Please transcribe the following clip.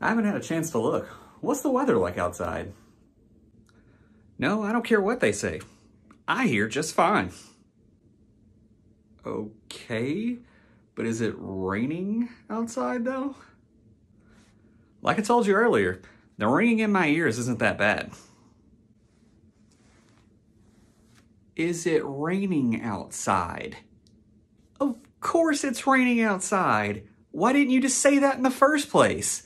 I haven't had a chance to look. What's the weather like outside? No, I don't care what they say. I hear just fine. Okay, but is it raining outside though? Like I told you earlier, the ringing in my ears isn't that bad. Is it raining outside? Of course it's raining outside. Why didn't you just say that in the first place?